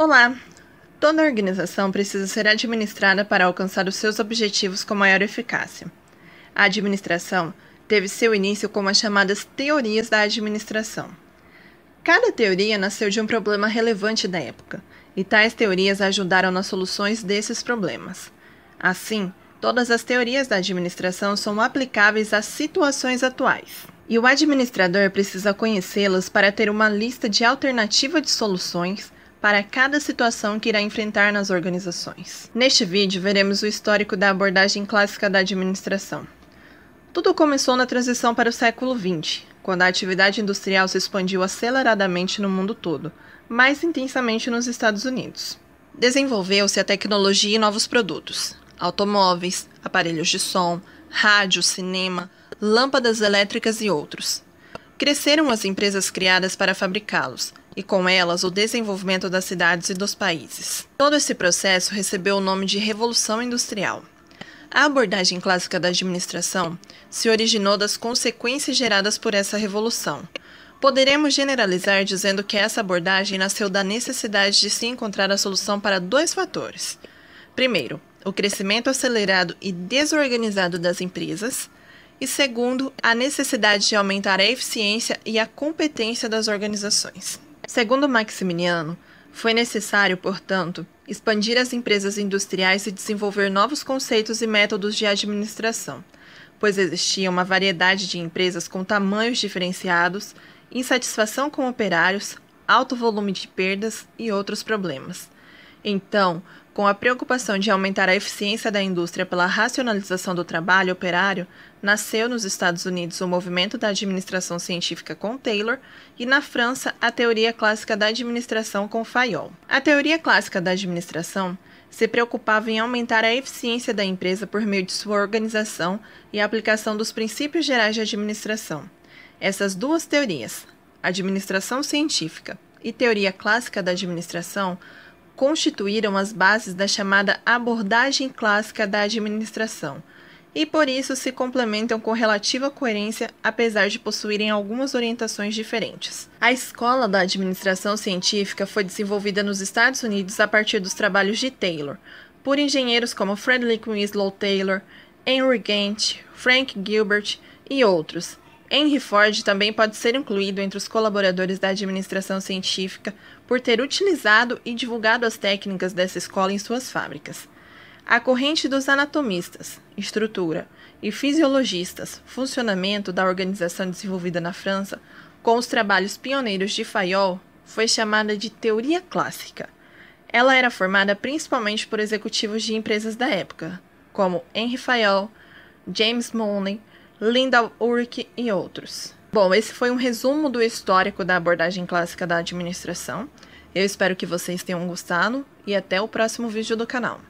Olá! Toda organização precisa ser administrada para alcançar os seus objetivos com maior eficácia. A administração teve seu início com as chamadas teorias da administração. Cada teoria nasceu de um problema relevante da época, e tais teorias ajudaram nas soluções desses problemas. Assim, todas as teorias da administração são aplicáveis às situações atuais. E o administrador precisa conhecê-las para ter uma lista de alternativa de soluções para cada situação que irá enfrentar nas organizações. Neste vídeo, veremos o histórico da abordagem clássica da administração. Tudo começou na transição para o século XX, quando a atividade industrial se expandiu aceleradamente no mundo todo, mais intensamente nos Estados Unidos. Desenvolveu-se a tecnologia e novos produtos: automóveis, aparelhos de som, rádio, cinema, lâmpadas elétricas e outros. Cresceram as empresas criadas para fabricá-los, e com elas o desenvolvimento das cidades e dos países. Todo esse processo recebeu o nome de Revolução Industrial. A abordagem clássica da administração se originou das consequências geradas por essa revolução. Poderemos generalizar dizendo que essa abordagem nasceu da necessidade de se encontrar a solução para dois fatores. Primeiro, o crescimento acelerado e desorganizado das empresas, e segundo, a necessidade de aumentar a eficiência e a competência das organizações. Segundo Maximiliano, foi necessário, portanto, expandir as empresas industriais e desenvolver novos conceitos e métodos de administração, pois existia uma variedade de empresas com tamanhos diferenciados, insatisfação com operários, alto volume de perdas e outros problemas. Então, com a preocupação de aumentar a eficiência da indústria pela racionalização do trabalho operário, nasceu nos Estados Unidos o movimento da administração científica com Taylor e na França a teoria clássica da administração com Fayol. A teoria clássica da administração se preocupava em aumentar a eficiência da empresa por meio de sua organização e aplicação dos princípios gerais de administração. Essas duas teorias, administração científica e teoria clássica da administração, constituíram as bases da chamada abordagem clássica da administração, e por isso se complementam com relativa coerência, apesar de possuírem algumas orientações diferentes. A escola da administração científica foi desenvolvida nos Estados Unidos a partir dos trabalhos de Taylor, por engenheiros como Frederick Winslow Taylor, Henry Gantt, Frank Gilbert e outros, Henry Ford também pode ser incluído entre os colaboradores da administração científica por ter utilizado e divulgado as técnicas dessa escola em suas fábricas. A corrente dos anatomistas, estrutura e fisiologistas, funcionamento da organização desenvolvida na França, com os trabalhos pioneiros de Fayol, foi chamada de teoria clássica. Ela era formada principalmente por executivos de empresas da época, como Henry Fayol, James Money, Linda Ulrich e outros. Bom, esse foi um resumo do histórico da abordagem clássica da administração. Eu espero que vocês tenham gostado e até o próximo vídeo do canal.